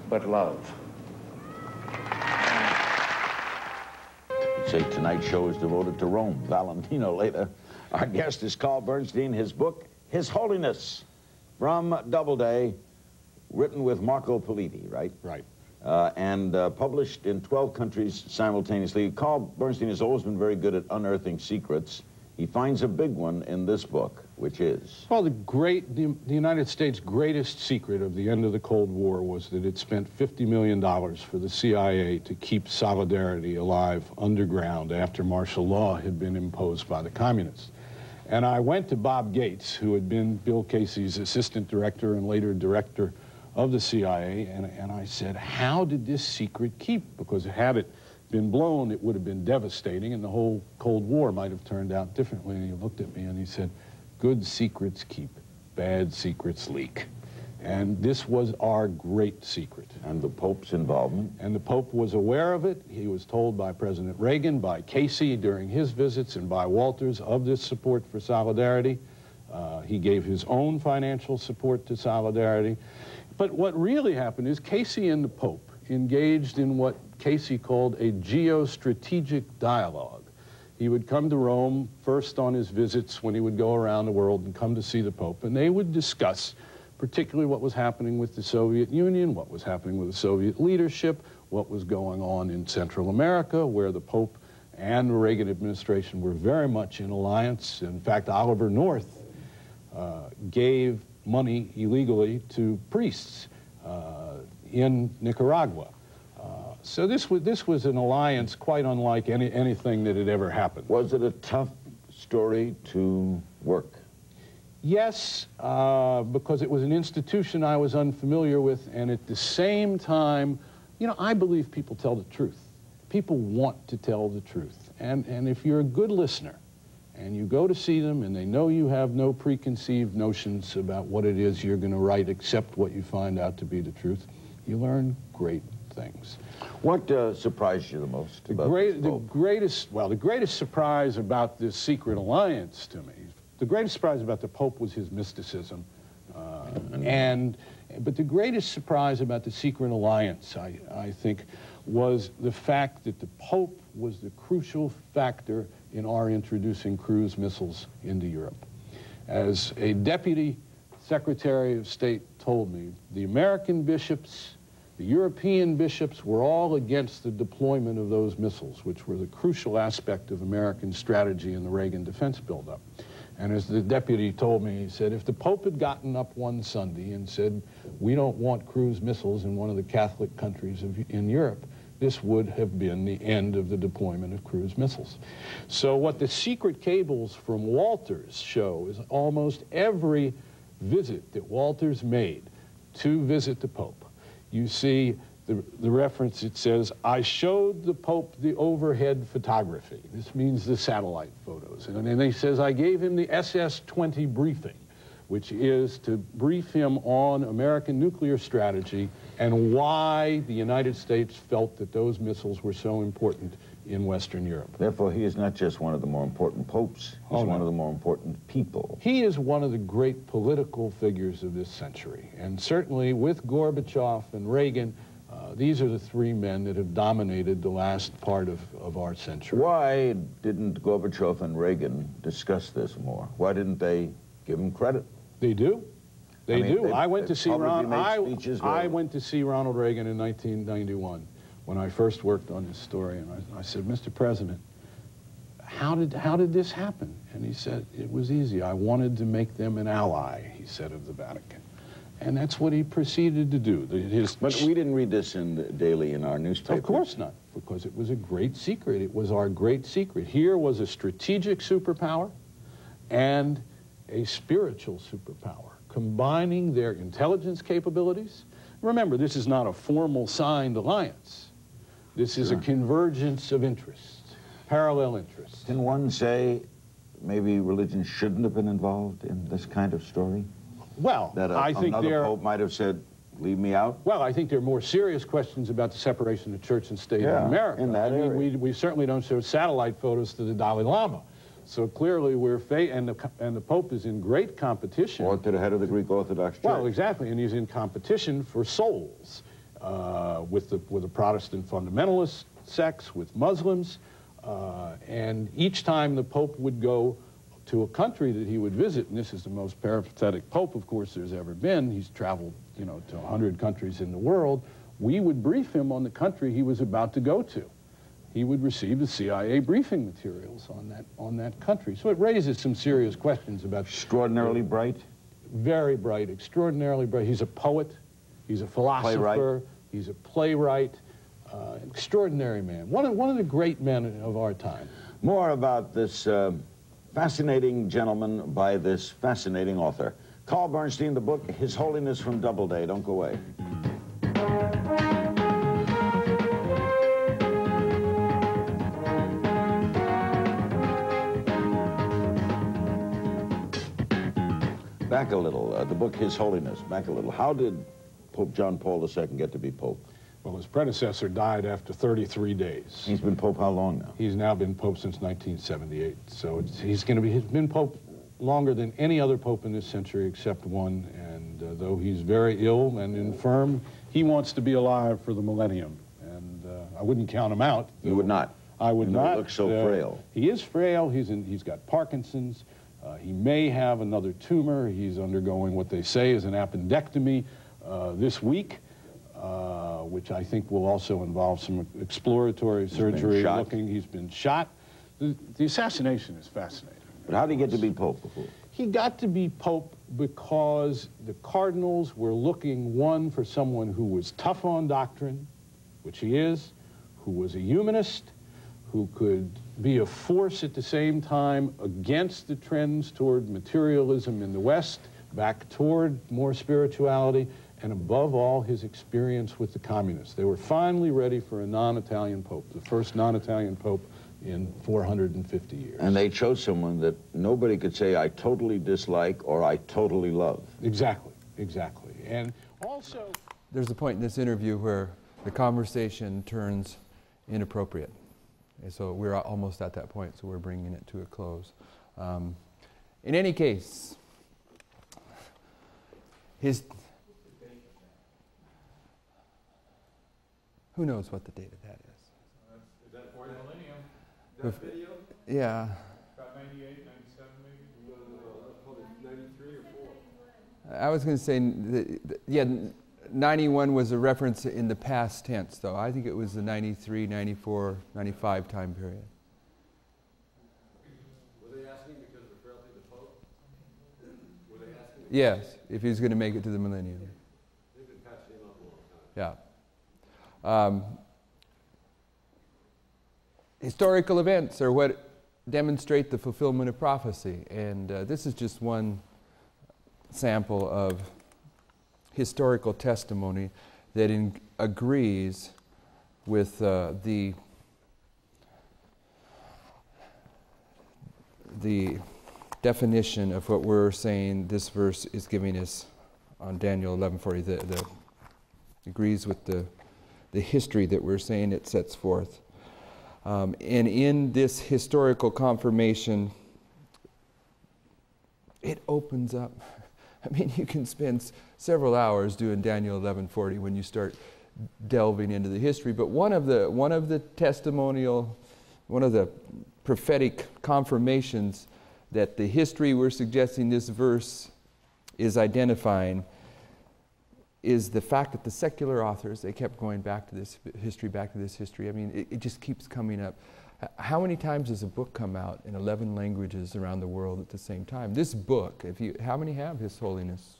but love. Say tonight's show is devoted to Rome. Valentino later. Our guest is Carl Bernstein. His book, His Holiness, from Doubleday, written with Marco Politi, right? Right. Uh, and uh, published in 12 countries simultaneously. Carl Bernstein has always been very good at unearthing secrets. He finds a big one in this book, which is Well, the great, the, the United States' greatest secret of the end of the Cold War was that it spent $50 million for the CIA to keep solidarity alive underground after martial law had been imposed by the communists. And I went to Bob Gates, who had been Bill Casey's assistant director and later director of the CIA, and, and I said, how did this secret keep? Because had it been blown, it would have been devastating, and the whole Cold War might have turned out differently. And he looked at me and he said, good secrets keep, bad secrets leak. And this was our great secret. and the Pope's involvement. And the Pope was aware of it. He was told by President Reagan, by Casey during his visits, and by Walters of this support for solidarity. Uh, he gave his own financial support to solidarity. But what really happened is Casey and the Pope engaged in what Casey called a geostrategic dialogue. He would come to Rome first on his visits when he would go around the world and come to see the Pope, and they would discuss particularly what was happening with the Soviet Union, what was happening with the Soviet leadership, what was going on in Central America, where the Pope and the Reagan administration were very much in alliance. In fact, Oliver North uh, gave money illegally to priests uh, in Nicaragua. So this was, this was an alliance quite unlike any, anything that had ever happened. Was it a tough story to work? Yes, uh, because it was an institution I was unfamiliar with, and at the same time, you know, I believe people tell the truth. People want to tell the truth. And, and if you're a good listener, and you go to see them, and they know you have no preconceived notions about what it is you're going to write except what you find out to be the truth, you learn great things. What uh, surprised you the most The, about great, this the greatest, well, the greatest surprise about this secret alliance to me, the greatest surprise about the Pope was his mysticism. Uh, and, but the greatest surprise about the secret alliance, I, I think, was the fact that the Pope was the crucial factor in our introducing cruise missiles into Europe. As a deputy secretary of state told me, the American bishops The European bishops were all against the deployment of those missiles, which were the crucial aspect of American strategy in the Reagan defense buildup. And as the deputy told me, he said, if the Pope had gotten up one Sunday and said, we don't want cruise missiles in one of the Catholic countries of, in Europe, this would have been the end of the deployment of cruise missiles. So what the secret cables from Walters show is almost every visit that Walters made to visit the Pope. You see the, the reference, it says, I showed the Pope the overhead photography. This means the satellite photos. And then he says, I gave him the SS-20 briefing, which is to brief him on American nuclear strategy and why the United States felt that those missiles were so important in Western Europe. Therefore, he is not just one of the more important popes, he's Oh, no. one of the more important people. He is one of the great political figures of this century. And certainly with Gorbachev and Reagan, uh, these are the three men that have dominated the last part of, of our century. Why didn't Gorbachev and Reagan discuss this more? Why didn't they give him credit? They do. They I mean, do. they- I went to see Ron. I, I went to see Ronald Reagan in 1991 when I first worked on this story, and I, I said, "Mr. President, how did how did this happen?" And he said, "It was easy. I wanted to make them an ally." He said of the Vatican, and that's what he proceeded to do. The- His But we didn't read this in the daily in our newspaper. of course not, because it was a great secret. It was our great secret. Here was a strategic superpower and a spiritual superpower, combining their intelligence capabilities. Remember, this is not a formal signed alliance. This is a convergence of interests, parallel interests. Can one say maybe religion shouldn't have been involved in this kind of story? Well, That a, I think another pope might have said, leave me out? Well, I think there are more serious questions about the separation of church and state Yeah, in America. in that I mean, area. we, we certainly don't show satellite photos to the Dalai Lama. So clearly we're, fa- and, the, and the Pope is in great competition. Or to the head of the Greek Orthodox Church? Well, exactly, and he's in competition for souls uh, with, the, with the Protestant fundamentalist sects, with Muslims, uh, and each time the Pope would go to a country that he would visit, and this is the most peripatetic Pope, of course, there's ever been. He's traveled, you know, to 100 countries in the world. We would brief him on the country he was about to go to. He would receive the CIA briefing materials on that, on that country. So it raises some serious questions about Extraordinarily bright? very bright, extraordinarily bright. He's a poet, he's a philosopher, Playwright. he's a playwright, uh, extraordinary man. One of, one of the great men of our time. More about this uh, fascinating gentleman by this fascinating author. Carl Bernstein, the book, His Holiness from Doubleday. Don't go away. Back a little. Uh, the book, His Holiness. Back a little. How did Pope John Paul II get to be Pope? Well, his predecessor died after 33 days. He's been Pope how long now? He's now been Pope since 1978. So it's, he's going to be, he's been Pope longer than any other Pope in this century except one. And uh, though he's very ill and infirm, he wants to be alive for the millennium. And uh, I wouldn't count him out. You would not. I would he not. looks so uh, frail. He is frail. He's in, he's got Parkinson's. Uh, he may have another tumor. He's undergoing what they say is an appendectomy this week, uh, which I think will also involve some exploratory been surgery. Looking, he's been shot. The, the assassination is fascinating. But how did he get to be Pope before? He got to be Pope because the Cardinals were looking, one, for someone who was tough on doctrine, which he is, who was a humanist, who could be a force at the same time against the trends toward materialism in the West, back toward more spirituality, and above all, his experience with the communists. They were finally ready for a non-Italian pope, the first non-Italian pope in 450 years. And they chose someone that nobody could say, I totally dislike or I totally love. Exactly, exactly. And also, There's a point in this interview where the conversation turns inappropriate. And so we're almost at that point, so we're bringing it to a close. Um, in any case, his. Who knows what the date of that is? Is that for the millennium? That video? Yeah. About 98, 97 maybe? 93 or 94. I was going to say, n- the, the, yeah, 91 was a reference in the past tense, though. I think it was the 93, 94, 95 time period. Were they asking because of the frailty of the Pope? Were they asking? Yes, if he's going to make it to the millennium. They've Um, historical events are what demonstrate the fulfillment of prophecy. And uh, this is just one sample of historical testimony that in, agrees with uh, the the definition of what we're saying this verse is giving us on Daniel 11:40 the, the agrees with the the history that we're saying it sets forth um, and in this historical confirmation it opens up I mean, you can spend several hours doing Daniel 11:40 when you start delving into the history. But one of the one of the testimonial, one of the prophetic confirmations that the history we're suggesting this verse is identifying is the fact that the secular authors they kept going back to this history, back to this history. I mean, it, it just keeps coming up. How many times does a book come out in 11 languages around the world at the same time? This book, if you, how many have His Holiness?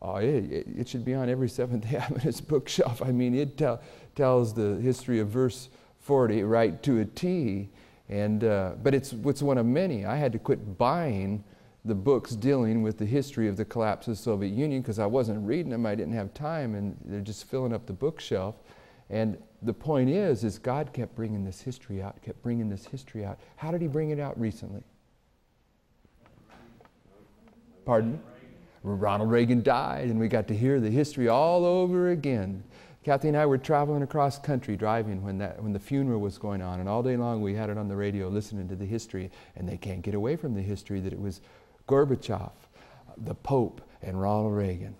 Oh, it, it should be on every Seventh day Adventist bookshelf. I mean, it tell, tells the history of verse 40 right to a T. And, uh, but it's, it's one of many. I had to quit buying the books dealing with the history of the collapse of the Soviet Union because I wasn't reading them. I didn't have time, and they're just filling up the bookshelf. And the point is, is God kept bringing this history out, kept bringing this history out. How did he bring it out recently? Pardon? Ronald Reagan died, and we got to hear the history all over again. Kathy and I were traveling across country driving when, that, when the funeral was going on, and all day long we had it on the radio listening to the history, and they can't get away from the history that it was Gorbachev, the Pope, and Ronald Reagan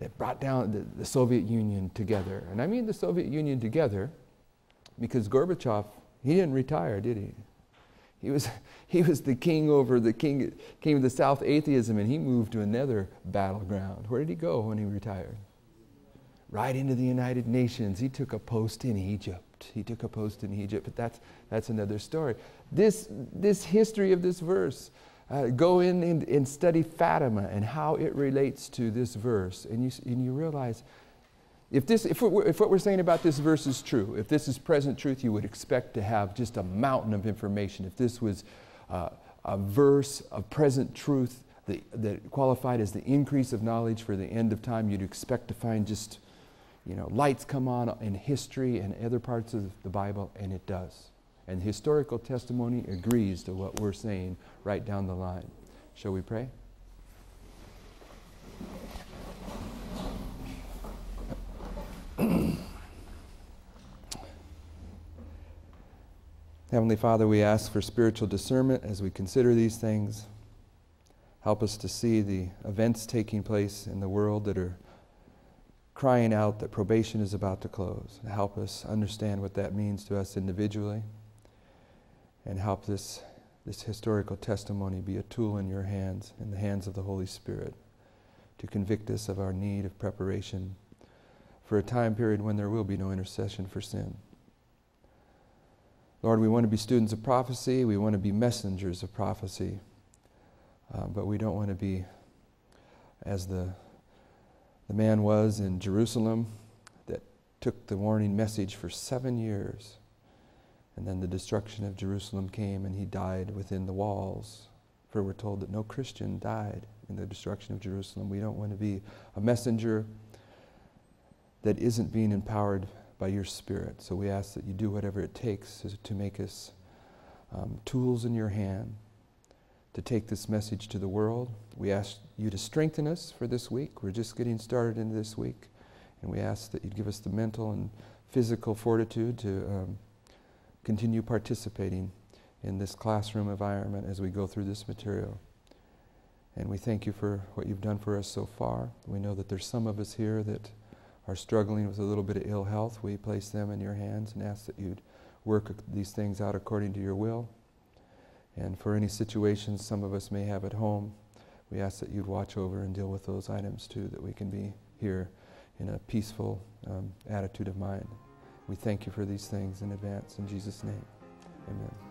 that brought down the, the, Soviet Union together. And I mean the Soviet Union together because Gorbachev, he didn't retire, did he? He was, he was the king over the king, king of the South atheism, and he moved to another battleground. Where did he go when he retired? Right into the United Nations. He took a post in Egypt. He took a post in Egypt, but that's, that's another story. This, this history of this verse, uh, go in and, and, study Fatima and how it relates to this verse, and you, and you realize if, this, if, if what we're saying about this verse is true, if this is present truth, you would expect to have just a mountain of information. If this was uh, a verse of present truth that, that qualified as the increase of knowledge for the end of time, you'd expect to find just you know, lights come on in history and other parts of the Bible, and it does. And historical testimony agrees to what we're saying right down the line. Shall we pray? Heavenly Father, we ask for spiritual discernment as we consider these things. Help us to see the events taking place in the world that are crying out that probation is about to close. Help us understand what that means to us individually and help this, this historical testimony be a tool in your hands, in the hands of the Holy Spirit, to convict us of our need of preparation for a time period when there will be no intercession for sin. Lord, we want to be students of prophecy, we want to be messengers of prophecy, uh, but we don't want to be as the, the man was in Jerusalem that took the warning message for seven years and then the destruction of Jerusalem came and he died within the walls. For we're told that no Christian died in the destruction of Jerusalem. We don't want to be a messenger that isn't being empowered by your Spirit. So we ask that you do whatever it takes to make us um, tools in your hand to take this message to the world. We ask you to strengthen us for this week. We're just getting started into this week. And we ask that you give us the mental and physical fortitude to. Um, continue participating in this classroom environment as we go through this material. And we thank you for what you've done for us so far. We know that there's some of us here that are struggling with a little bit of ill health. We place them in your hands and ask that you'd work these things out according to your will. And for any situations some of us may have at home, we ask that you'd watch over and deal with those items too, that we can be here in a peaceful um, attitude of mind. We thank you for these things in advance. In Jesus' name, amen.